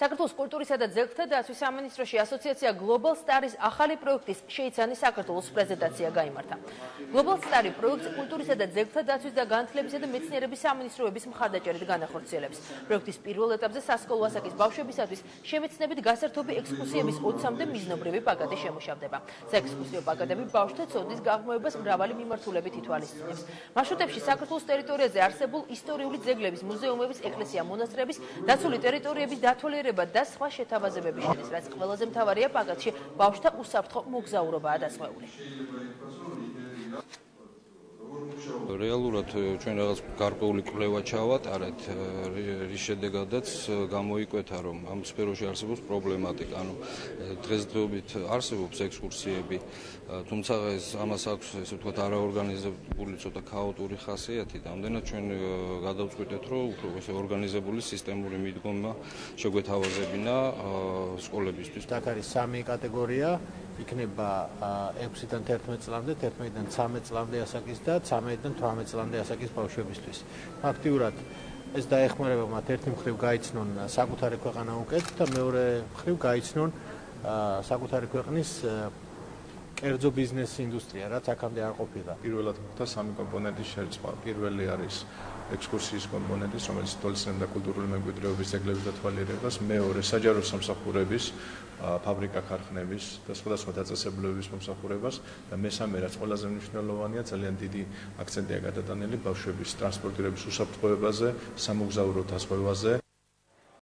საქართველოს კულტურისა და ძეგლთა დაცვის სამინისტროში ასოციაცია Global Star-ის ახალი პროექტის შეიცანის საქართველოს პრეზენტაცია გამართა. Global Star-ი პროექტს კულტურისა და ძეგლთა დაცვის და განათლებისა და მეცნიერების სამინისტროების მხარდაჭერით განახორციელებს. პროექტის პირველ ეტაპზე სასკოლო ასაკის ბავშვებისათვის შემეცნებით გასართობი ექსკურსიების 20-მდე მიზნობრივი პაკეტი შემუშავდება. საექსკურსიო პაკეტები ბავშვთა ცოდნის გაღრმავებას მრავალი მიმართულებით ითვალისწინებს. მარშრუტებში საქართველოს ტერიტორიაზე არსებულ ისტორიული ძეგლების, მუზეუმების, ეკლესია, მონასტრების, დაცული ტერიტორიების დათვალიერება დაწესება და სხვა შეთავაზებები შედის, რაც ყველაზე მთავარია პაკეტში ბავშვთა უსაფრთხო მოგზაურობაა დასწეული. რეალურად ჩვენ რაღაც გარკვეული კვლევა ჩავატარეთ რის შედეგადაც გამოიკვეთა რომ ამ სფეროში არსებობს პრობლემატიკა. ანუ დღესდღეობით არსებობს ექსკურსიები თუმცა ეს ამას აქვს ესე ვთქვათ არაორგანიზებული ცოტა ქაოტური ხასიათი. და ამდენად ჩვენ გადავწყვიტეთ რომ უფრო ესე ორგანიზებული სისტემური მიდგომა შეგვეთავაზებინა სკოლებისთვის. აქ არის სამი კატეგორია იქნება 6-დან 11 წლამდე, 11-დან 13 წლამდე ასაკის და 13-დან 18 წლამდე ასაკის ბავშვებისთვის. ფაქტიურად ეს დაეხმარება მათ ერთი მხრივ გაიცნონ საკუთარი ქვეყანა უკეთ და მეორე მხრივ გაიცნონ საკუთარი ქვეყნის კერძო ბიზნეს ინდუსტრია, რაც აქამდე არ ყოფილა. პირველად მოხდა სამი კომპონენტის შერწყმა. პირველი არის ექსკურსიის კომპონენტის, რომელიც თვალისწინებდა კულტურული მემკვიდრეობის ძეგლების დათვალიერებას, მეორე საჯარო სამსახურების, ფაბრიკა ქარხნების და სხვადასხვა დაწესებულებების მომსახურებას და მესამე რაც ყველაზე მნიშვნელოვანია, ძალიან დიდი აქცენტია გადატანილი ბავშვების ტრანსპორტირების უსაფრთხოებაზე, სამოგზაურო დასხმევაზე